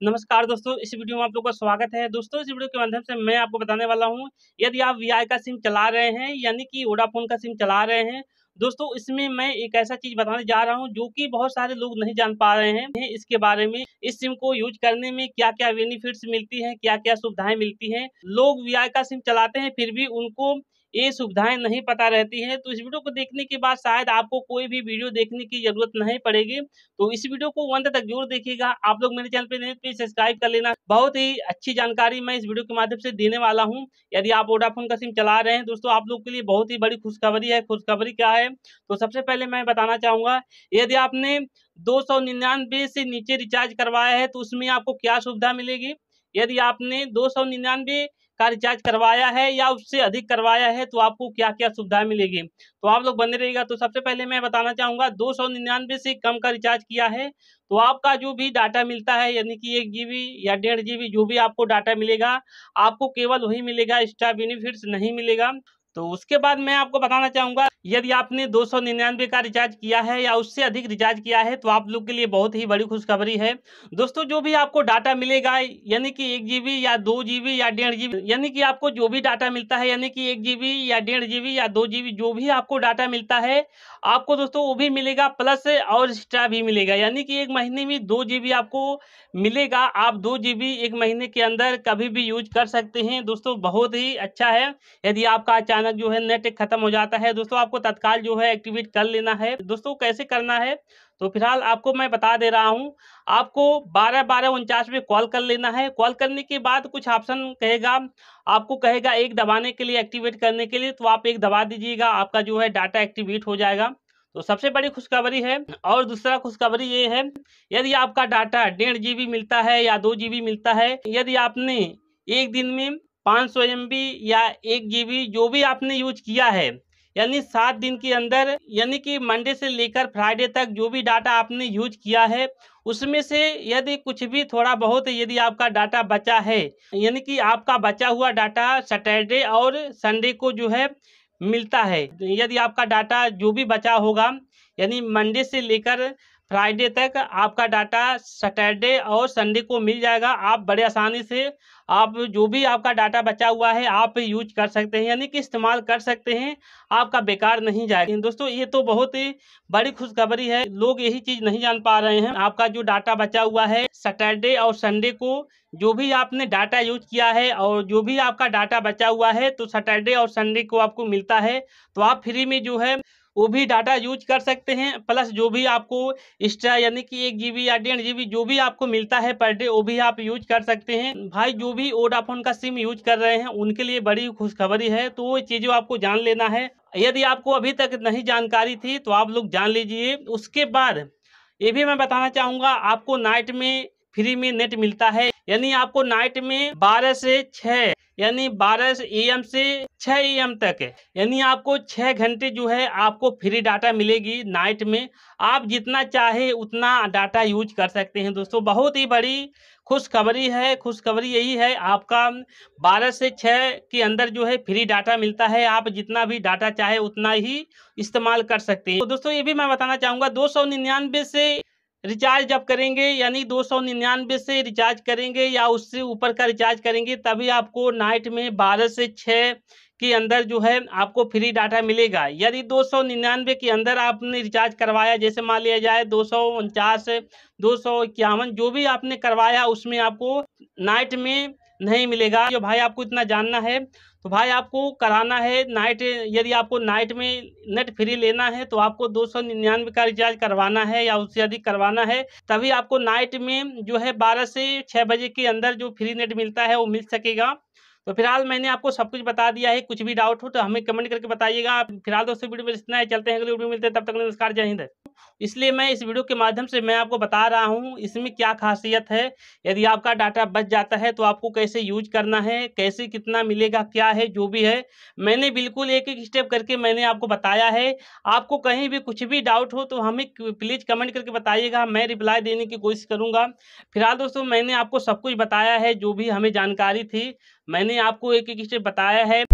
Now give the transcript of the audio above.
नमस्कार दोस्तों, इस वीडियो में आप लोगों का स्वागत है। दोस्तों, इस वीडियो के माध्यम से मैं आपको बताने वाला हूँ, यदि आप वी का सिम चला रहे हैं, यानी कि वोडाफोन का सिम चला रहे हैं, दोस्तों, इसमें मैं एक ऐसा चीज़ बताने जा रहा हूँ जो कि बहुत सारे लोग नहीं जान पा रहे हैं। इसके बारे में, इस सिम को यूज़ करने में क्या क्या बेनिफिट्स मिलती हैं क्या क्या सुविधाएँ मिलती हैं। लोग वी का सिम चलाते हैं, फिर भी उनको ये सुविधाएँ नहीं पता रहती है तो इस वीडियो को देखने के बाद शायद आपको कोई भी वीडियो देखने की ज़रूरत नहीं पड़ेगी। तो इस वीडियो को अंत तक ज़रूर देखिएगा। आप लोग मेरे चैनल पे नहीं प्लीज़ सब्सक्राइब कर लेना। बहुत ही अच्छी जानकारी मैं इस वीडियो के माध्यम से देने वाला हूँ। यदि आप वोडाफोन का सिम चला रहे हैं, दोस्तों, आप लोग के लिए बहुत ही बड़ी खुशखबरी है। खुशखबरी क्या है? तो सबसे पहले मैं बताना चाहूँगा, यदि आपने दो सौ निन्यानवे से नीचे रिचार्ज करवाया है तो उसमें आपको क्या सुविधा मिलेगी? यदि आपने दो सौ निन्यानवे का रिचार्ज करवाया है या उससे अधिक करवाया है तो आपको क्या क्या सुविधा मिलेगी? तो आप लोग बने रहेगा तो सबसे पहले मैं बताना चाहूँगा, दो सौ निन्यानवे से कम का रिचार्ज किया है तो आपका जो भी डाटा मिलता है, यानी कि एक जीबी या डेढ़ जीबी जो भी आपको डाटा मिलेगा, आपको केवल वही मिलेगा एक्स्ट्रा बेनिफिट्स नहीं मिलेगा। तो उसके बाद मैं आपको बताना चाहूँगा, यदि आपने दो सौ निन्यानवे का रिचार्ज किया है या उससे अधिक रिचार्ज किया है तो आप लोग के लिए बहुत ही बड़ी खुशखबरी है। दोस्तों, जो भी आपको डाटा मिलेगा, यानी कि एक जीबी या दो जीबी या डेढ़ जीबी, यानी कि आपको जो भी डाटा मिलता है, यानी कि एक जीबी या डेढ़ जीबी या दो जीबी, जो भी आपको डाटा मिलता है, आपको दोस्तों वो भी मिलेगा, प्लस और एक्स्ट्रा भी मिलेगा। यानी कि एक महीने में दो आपको मिलेगा, आप दो जीबी एक महीने के अंदर कभी भी यूज़ कर सकते हैं। दोस्तों, बहुत ही अच्छा है। यदि आपका अचानक जो है नेट खत्म हो जाता है। दोस्तों, आपको तत्काल जो है एक्टिवेट कर लेना है। दोस्तों, कैसे करना है? तो फ़िलहाल आपको मैं बता दे रहा हूँ, आपको बारह बारह उनचास पे कॉल कर लेना है। कॉल करने के बाद कुछ ऑप्शन कहेगा, आपको कहेगा एक दबाने के लिए, एक्टिवेट करने के लिए तो आप एक दबा दीजिएगा, आपका जो है डाटा एक्टिवेट हो जाएगा। तो सबसे बड़ी खुशखबरी है, और दूसरा खुशखबरी ये है, यदि आपका डाटा डेढ़ जीबी मिलता है या दो जीबी मिलता है, यदि आपने एक दिन में पाँच सौ एम या एक जीबी जो भी आपने यूज़ किया है, यानी सात दिन के अंदर, यानी कि मंडे से लेकर फ्राइडे तक जो भी डाटा आपने यूज़ किया है, उसमें से यदि कुछ भी थोड़ा बहुत यदि आपका डाटा बचा है, यानी कि आपका बचा हुआ डाटा सैटरडे और संडे को जो है मिलता है, यदि आपका डाटा जो भी बचा होगा, यानी मंडे से लेकर फ्राइडे तक आपका डाटा सैटरडे और संडे को मिल जाएगा। आप बड़े आसानी से आप जो भी आपका डाटा बचा हुआ है, आप यूज़ कर सकते हैं, यानी कि इस्तेमाल कर सकते हैं। आपका बेकार नहीं जाएगा। दोस्तों, ये तो बहुत ही बड़ी खुशखबरी है। लोग यही चीज़ नहीं जान पा रहे हैं। आपका जो डाटा बचा हुआ है सैटरडे और संडे को, जो भी आपने डाटा यूज़ किया है और जो भी आपका डाटा बचा हुआ है तो सैटरडे और संडे को आपको मिलता है। तो आप फ्री में जो है वो भी डाटा यूज़ कर सकते हैं प्लस जो भी आपको एक्स्ट्रा यानी कि एक जीबी या डेढ़ जीबी जो भी आपको मिलता है पर डे वो भी आप यूज़ कर सकते हैं। भाई, जो भी ओडाफोन का सिम यूज़ कर रहे हैं, उनके लिए बड़ी खुशखबरी है। तो वो चीज़ों आपको जान लेना है। यदि आपको अभी तक नहीं जानकारी थी तो आप लोग जान लीजिए। उसके बाद ये भी मैं बताना चाहूँगा, आपको नाइट में फ्री में नेट मिलता है। यानी आपको नाइट में बारह से छः यानी बारह एम से छः एम तक। यानी आपको छः घंटे जो है आपको फ्री डाटा मिलेगी नाइट में। आप जितना चाहे उतना डाटा यूज़ कर सकते हैं दोस्तों। बहुत ही बड़ी खुशखबरी है। खुशखबरी यही है, आपका 12 से 6 के अंदर जो है फ्री डाटा मिलता है। आप जितना भी डाटा चाहे उतना ही इस्तेमाल कर सकते हैं। तो दोस्तों, ये भी मैं बताना चाहूँगा, दो से रिचार्ज जब करेंगे, यानी दो सौ निन्यानवे से रिचार्ज करेंगे या उससे ऊपर का रिचार्ज करेंगे, तभी आपको नाइट में बारह से छः के अंदर जो है आपको फ्री डाटा मिलेगा। यदि दो सौ निन्यानवे के अंदर आपने रिचार्ज करवाया, जैसे मान लिया जाए दो सौ उनचास, दो सौ इक्यावन, जो भी आपने करवाया, उसमें आपको नाइट में नहीं मिलेगा। जो भाई आपको इतना जानना है तो भाई आपको कराना है नाइट यदि आपको नाइट में नेट फ्री लेना है तो आपको दो सौ निन्यानवे का रिचार्ज करवाना है या उससे अधिक करवाना है, तभी आपको नाइट में जो है बारह से छः बजे के अंदर जो फ्री नेट मिलता है, वो मिल सकेगा। तो फ़िलहाल मैंने आपको सब कुछ बता दिया है, कुछ भी डाउट हो तो हमें कमेंट करके बताइएगा। फ़िलहाल दोस्तों वीडियो में इतना है, चलते हैं अगले वीडियो मिलते हैं, तब तक नमस्कार, जय हिंद। इसलिए मैं इस वीडियो के माध्यम से मैं आपको बता रहा हूँ, इसमें क्या खासियत है? यदि आपका डाटा बच जाता है तो आपको कैसे यूज़ करना है? कैसे कितना मिलेगा, क्या है, जो भी है? मैंने बिल्कुल एक एक स्टेप करके मैंने आपको बताया है। आपको कहीं भी कुछ भी डाउट हो तो हमें प्लीज़ कमेंट करके बताइएगा। मैं रिप्लाई देने की कोशिश करूँगा। फ़िलहाल दोस्तों, मैंने आपको सब कुछ बताया है, जो भी हमें जानकारी थी, मैंने आपको एक एक स्टेप बताया है।